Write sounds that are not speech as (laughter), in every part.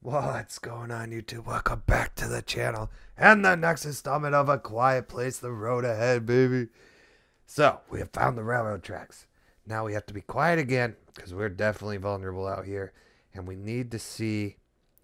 What's going on, YouTube? Welcome back to the channel and the next installment of A Quiet Place, The Road Ahead, baby. So, we have found the railroad tracks. Now we have to be quiet again because we're definitely vulnerable out here and we need to see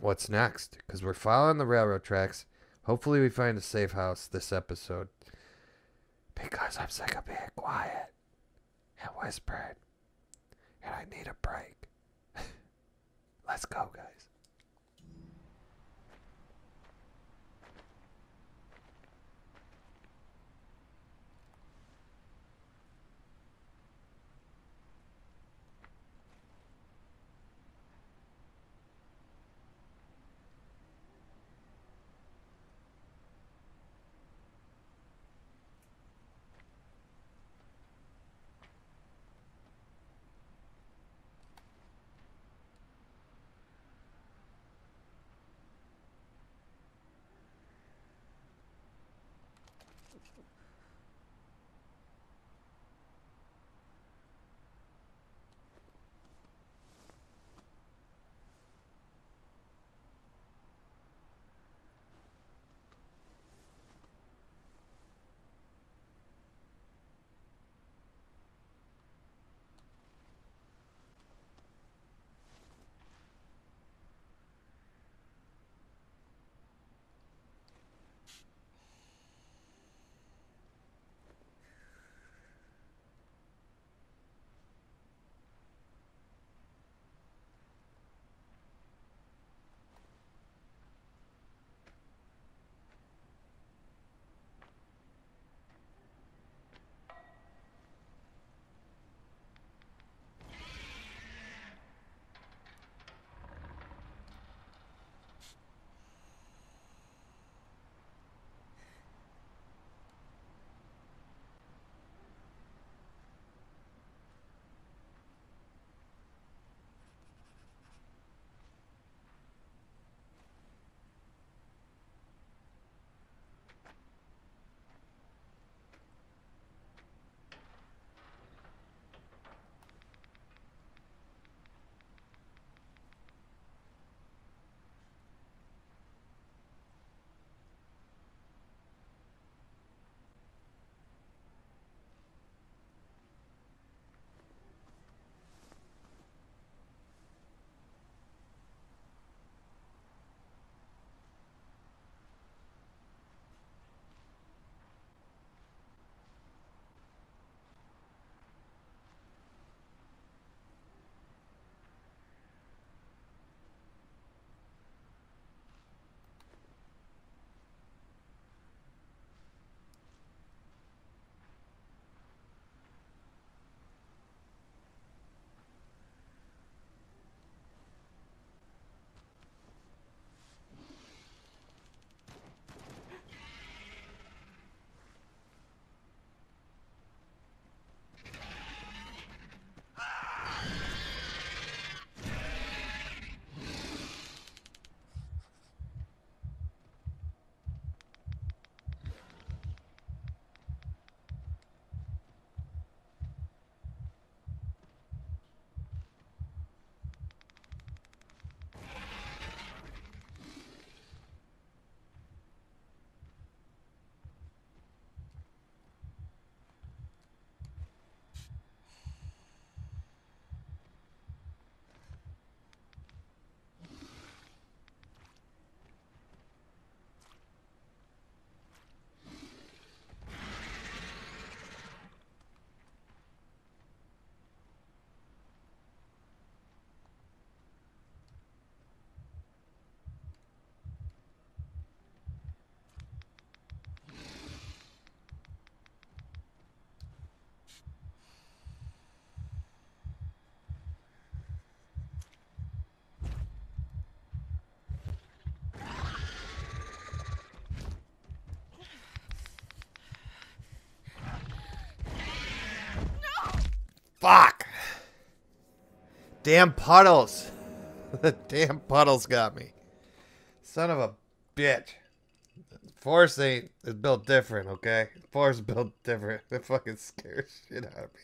what's next because we're following the railroad tracks. Hopefully, we find a safe house this episode because I'm sick of being quiet and whispering and I need a break. (laughs) Let's go, guys. Fuck! Damn puddles. the (laughs) damn puddles got me. Son of a bitch. Force ain't is built different, okay? Force built different. It fucking scares (laughs) shit out of me.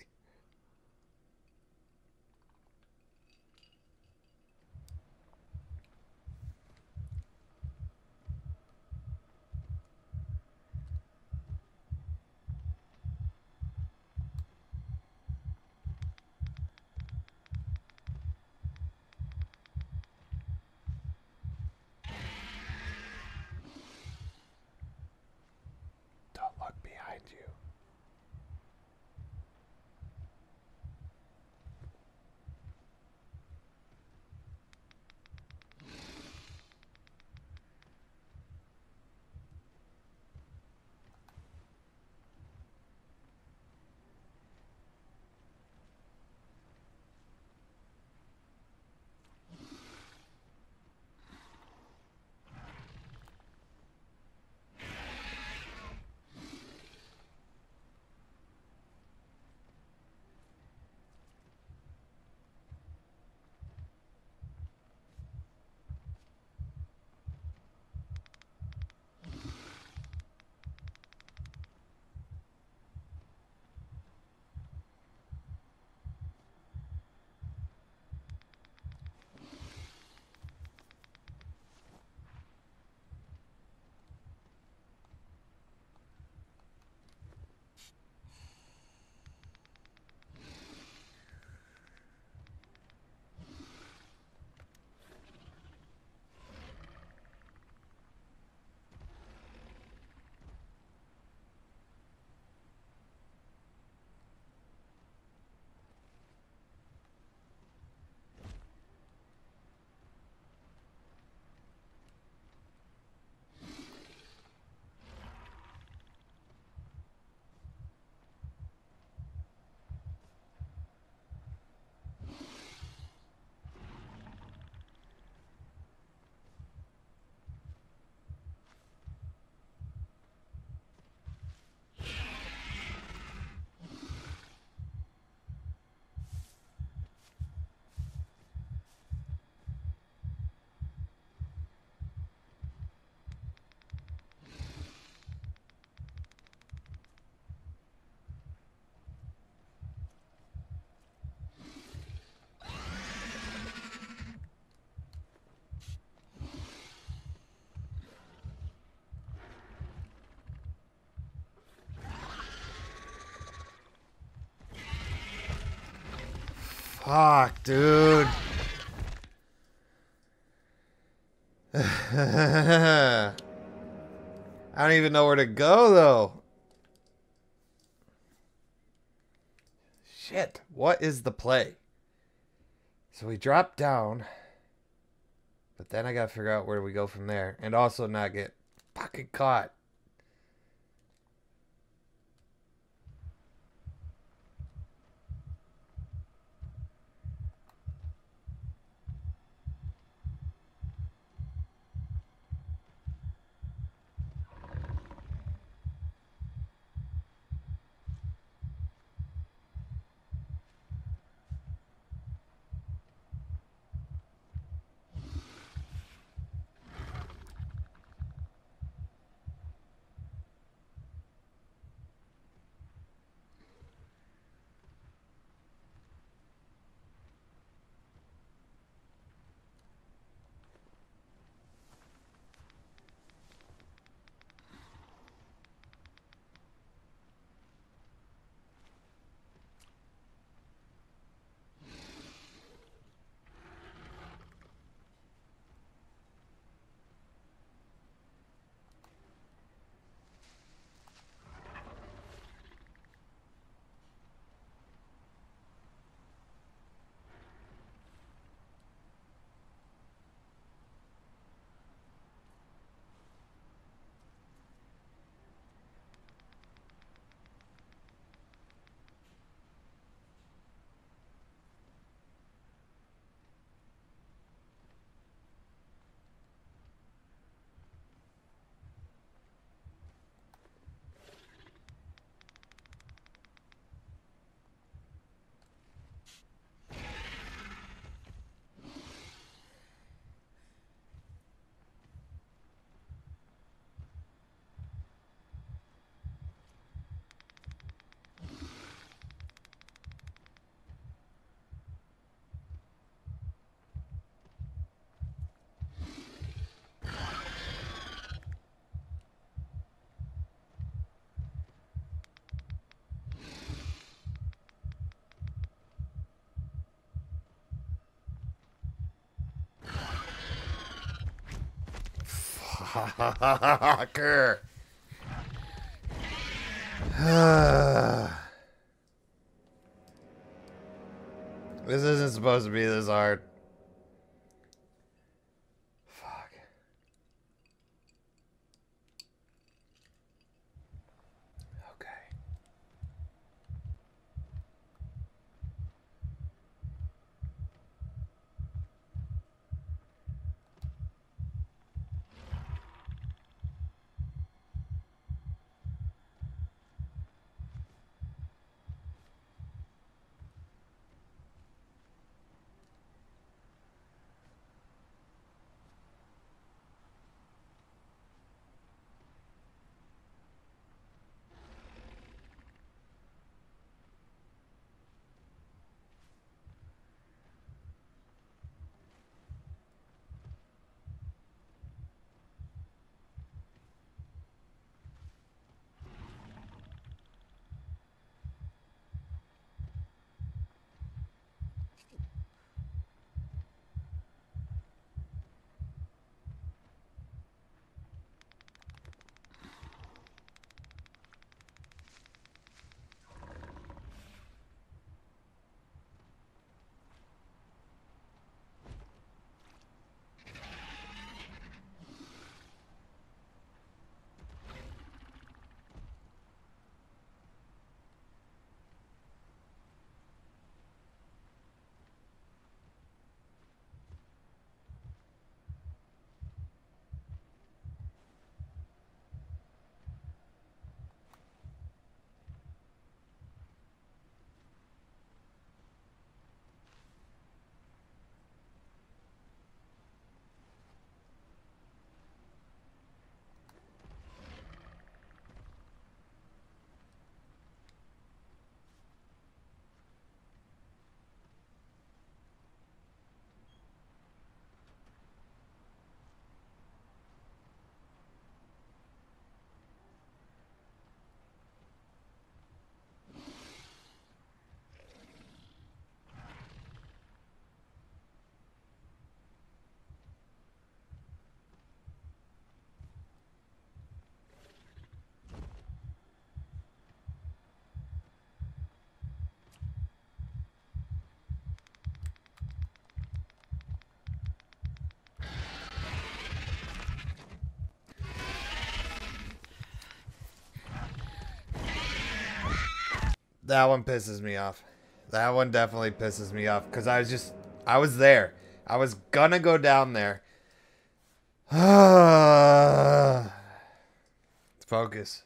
Fuck, dude. (laughs) I don't even know where to go, though. Shit. What is the play? So we drop down. But then I gotta figure out where we go from there. And also not get fucking caught. Fucker. (sighs) this isn't supposed to be this hard. That one pisses me off. That one definitely pisses me off because I was just, I was there. I was gonna go down there. (sighs) Focus.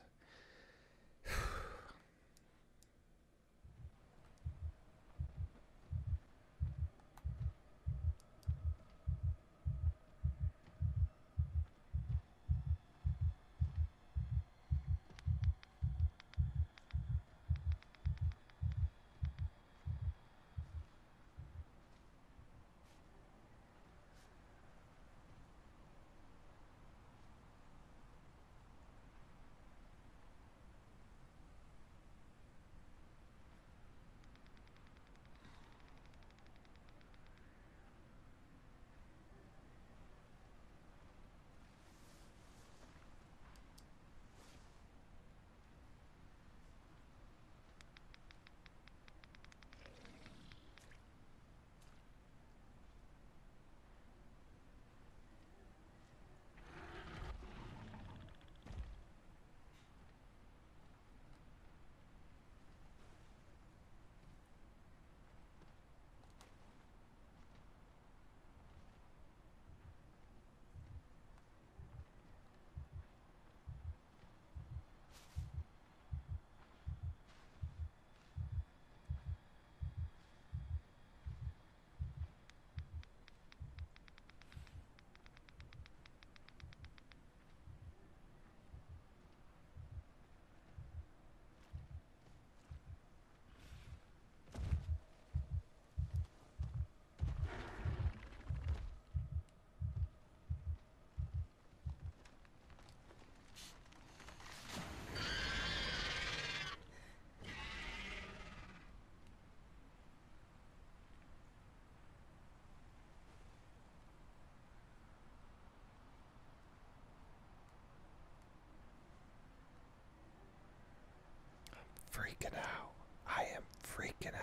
Freaking out. I am freaking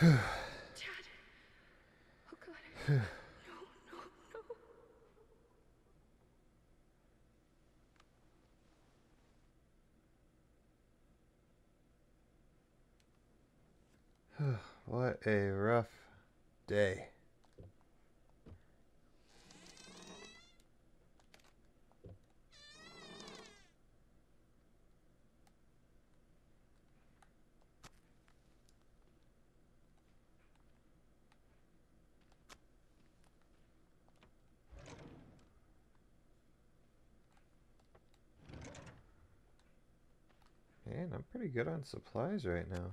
Dad. Oh God. no, no, no. What a rough day. I'm pretty good on supplies right now.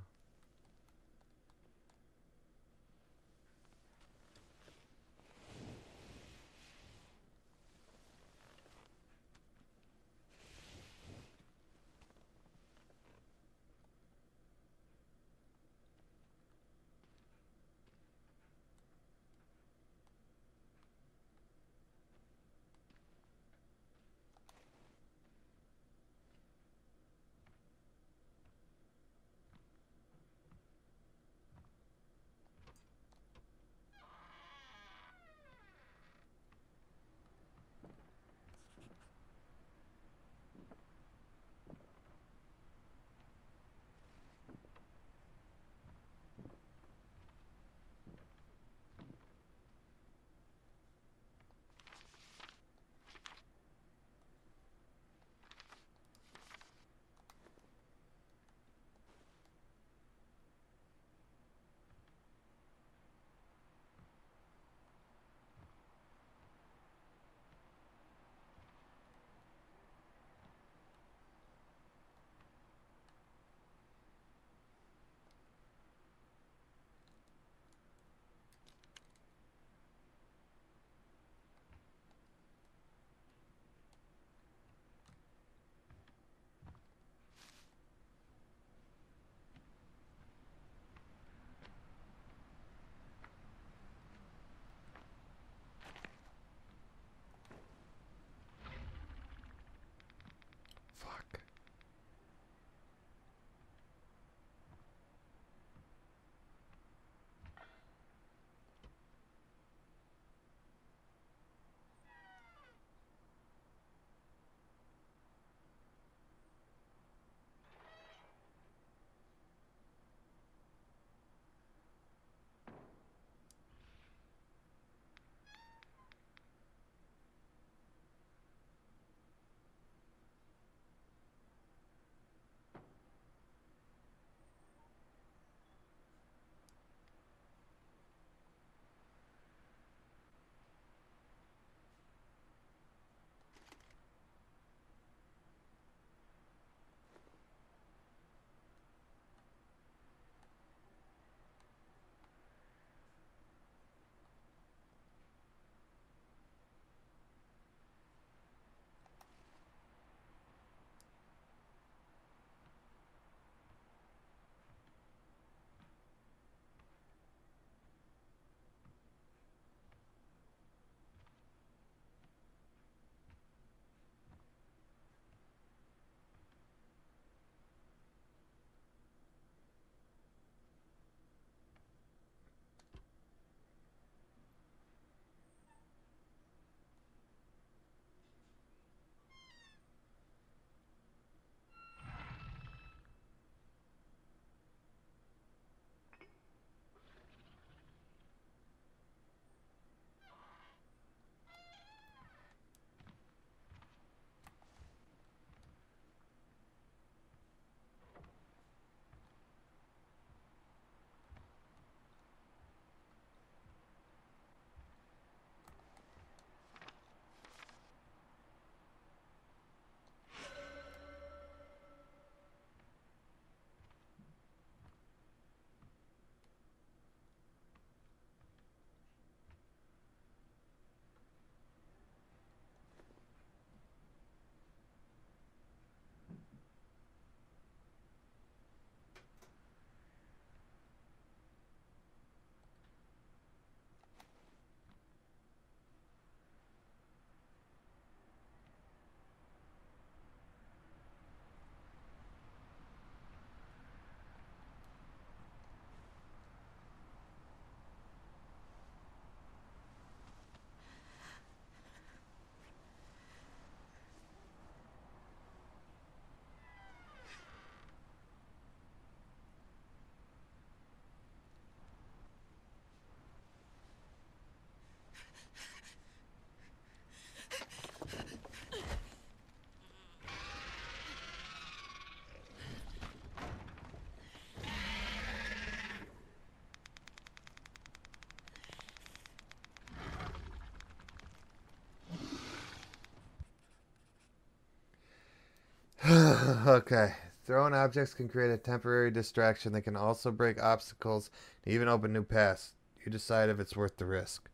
Okay. Throwing objects can create a temporary distraction. They can also break obstacles and even open new paths. You decide if it's worth the risk.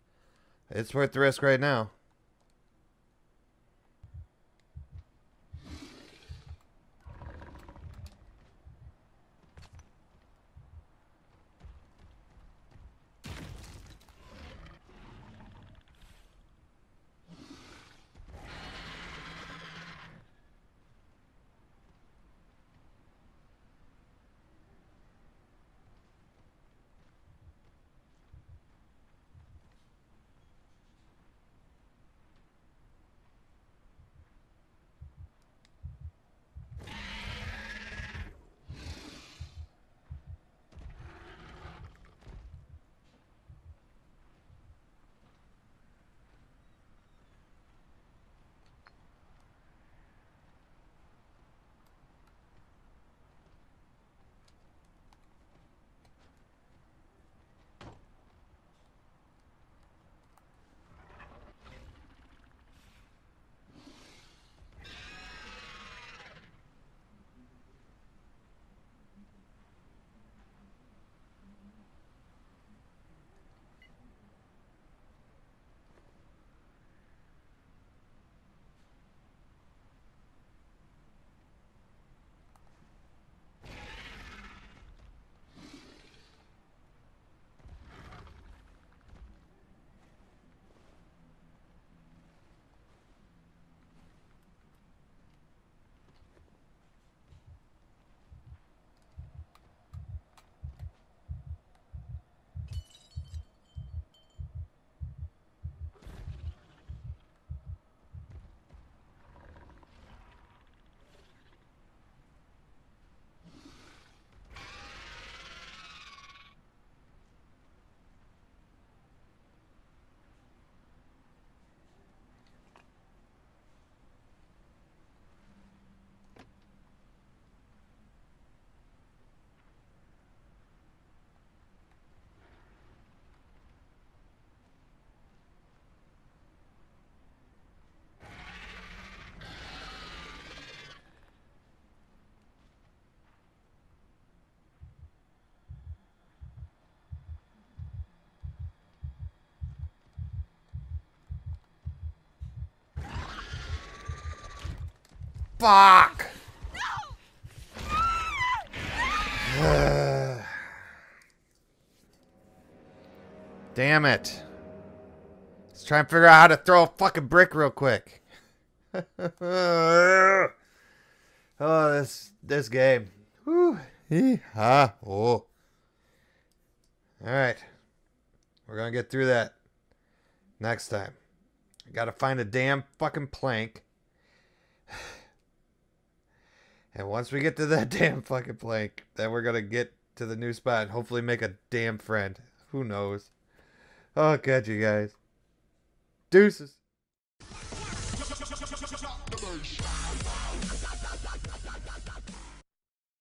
It's worth the risk right now. Fuck! (sighs) Damn it. Let's try and figure out how to throw a fucking brick real quick. (laughs) oh, this this game. Oh. Alright. We're gonna get through that next time. I gotta find a damn fucking plank. (sighs) And once we get to that (laughs) damn fucking plank, then we're gonna get to the new spot and hopefully make a damn friend. Who knows? Oh, I'll catch you guys. Deuces.